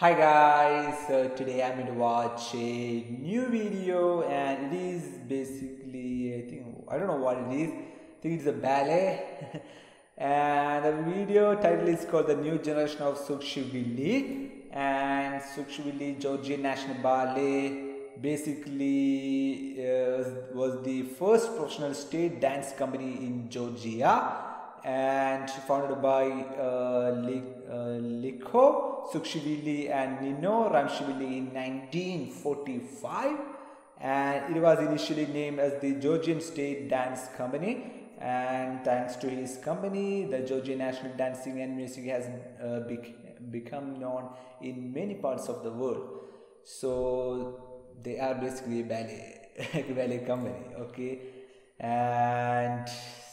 Hi guys, so today I'm going to watch a new video and it is basically, I think, I don't know what it is. I think it's a ballet. And the video title is called The New Generation of Sukhishvili and Sukhishvili Georgian National Ballet basically uh, was the first professional state dance company in Georgia and founded by uh, Liko Sukhishvili and Nino Ramishvili in 1945 and it was initially named as the Georgian State Dance Company. And thanks to his company the Georgian national dancing and music has uh, bec- become known in many parts of the world. So they are basically a ballet ballet company okay? And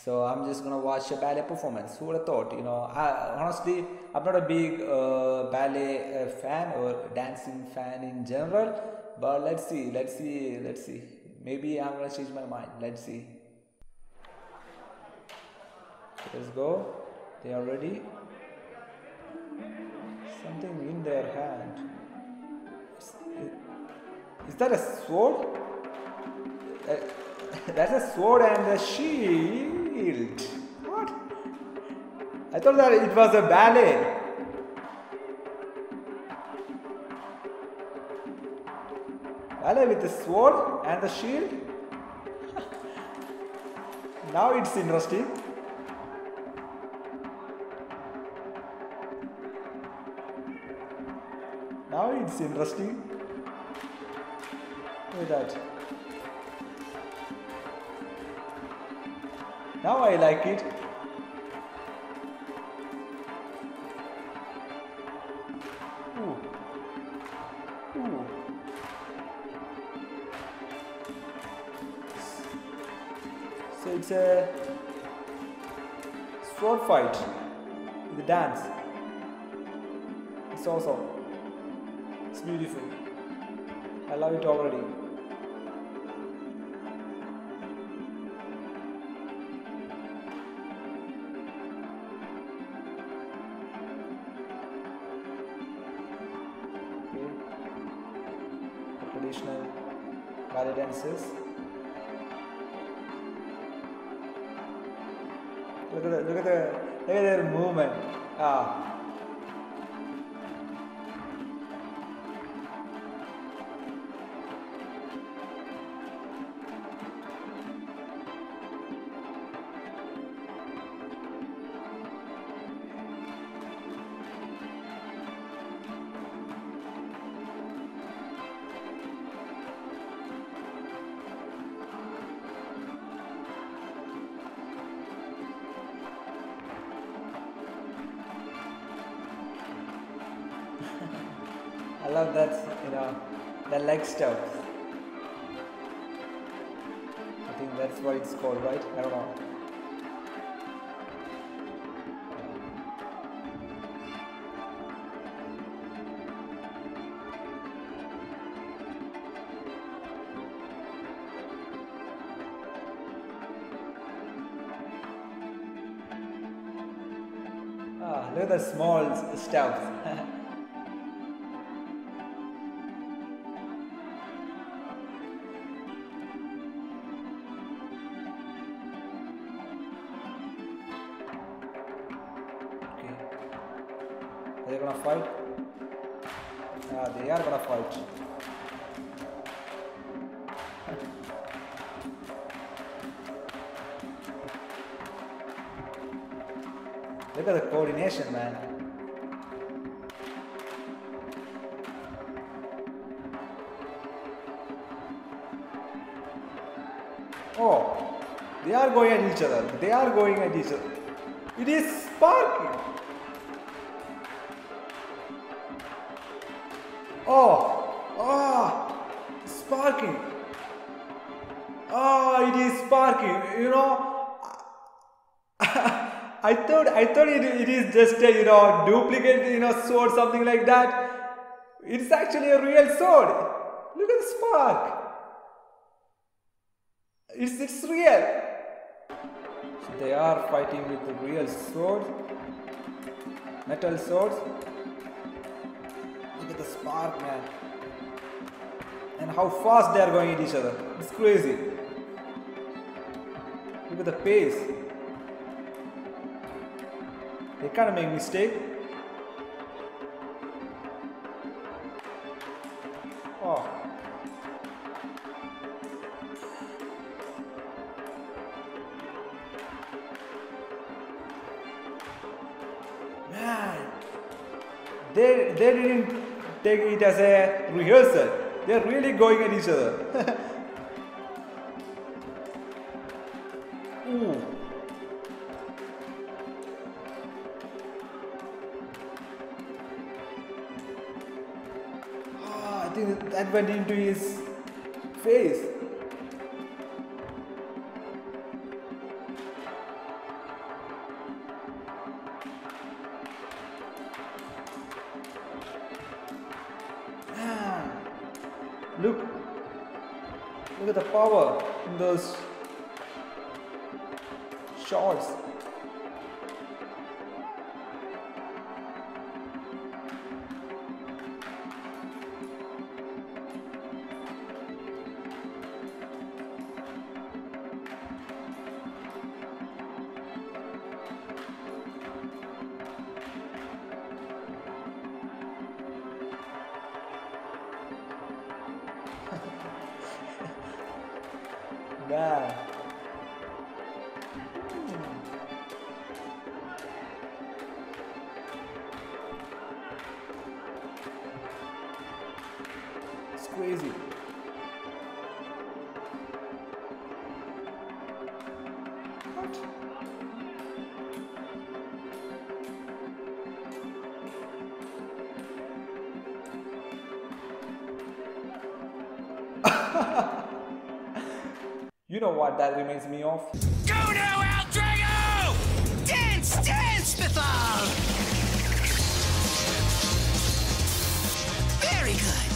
so I'm just gonna watch a ballet performance. Who would have thought? You know, I, honestly, I'm not a big uh, ballet uh, fan or dancing fan in general. But let's see, let's see, let's see. Maybe I'm gonna change my mind. Let's see. Let's go. They are ready. Something in their hand. Is, that a sword? Uh, that's a sword and a shield. What? I thought that it was a ballet. Ballet with the sword and the shield. now it's interesting. Now it's interesting. Look at that. Now I like it. So it's a sword fight, the dance. It's awesome. It's beautiful. I love it already. Traditional ballet dances. Look at the look at the look at their movement. Ah. Love that, you know, the leg stuff. I think that's what it's called, right? I don't know. Ah, look at the small stuff. Ah, they are gonna fight. Look at the coordination, man. Oh, they are going at each other. They are going at each other. It is sparking. I thought I thought it, it is just a you know duplicate you know sword something like that. It's actually a real sword. Look at the spark. It's it's real. So they are fighting with the real sword, metal swords. Look at the spark, man. And how fast they are going at each other. It's crazy. Look at the pace. They can't make mistake. Oh. Man, they they didn't take it as a rehearsal. They're really going at each other. That went into his face. Man, look, look at the power in those shots. Man. It's crazy. What? You know what that reminds me of? Go now, El Drago! Dance, dance, Bithal! Very good.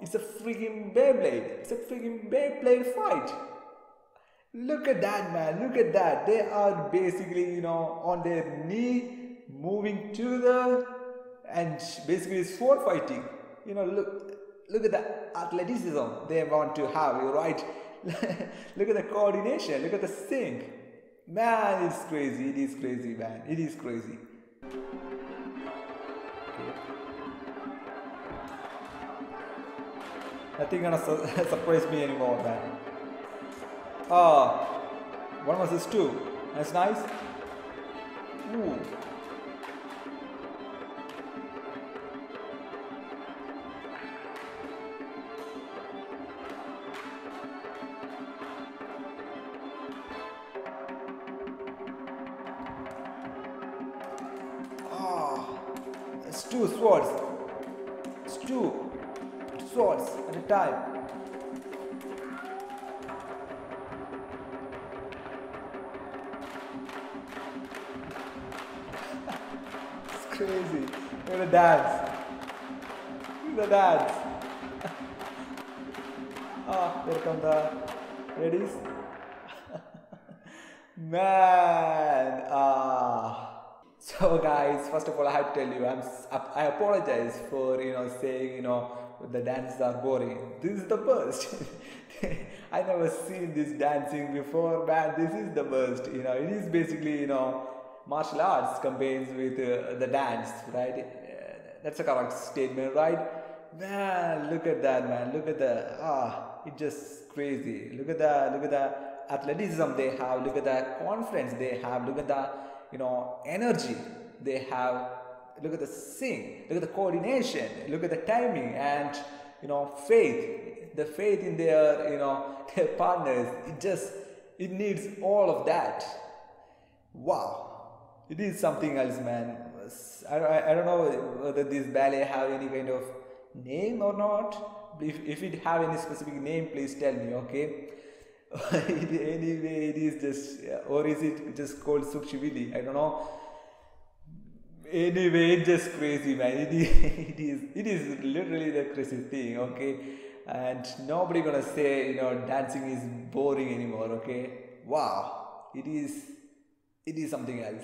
It's a freaking Beyblade. It's a freaking Beyblade fight. Look at that, man. Look at that. They are basically, you know, on their knee, moving to the, and basically sword fighting. You know, look, look at the athleticism they want to have. You're right. look at the coordination. Look at the sync. Man, it's crazy. It is crazy, man. It is crazy. Nothing gonna su- surprise me anymore, man. Ah, one versus two. That's nice. Ooh. Two swords. It's two swords at a time. It's crazy. At the dance. At the dance. ah, here come the ladies. Man, ah. So guys, first of all, I have to tell you, I'm I apologize for you know saying you know the dances are boring. This is the best. I never seen this dancing before, man. This is the best. You know, it is basically you know martial arts combines with uh, the dance, right? Uh, that's a correct statement, right? Man, look at that, man. Look at the ah, it's just crazy. Look at the look at the athleticism they have. Look at the confidence they have. Look at the you know energy they have. Look at the sing. Look at the coordination. Look at the timing and you know faith. The faith in their you know their partners. It just it needs all of that. Wow, it is something else, man. I, I, I don't know whether this ballet have any kind of name or not. If, if it have any specific name, please tell me, okay? anyway, it is just, or is it just called Sukhishvili? I don't know. Anyway, it's just crazy, man. It is, it is, it is literally the crazy thing, okay? And nobody gonna say, you know, dancing is boring anymore, okay? Wow, it is, it is something else.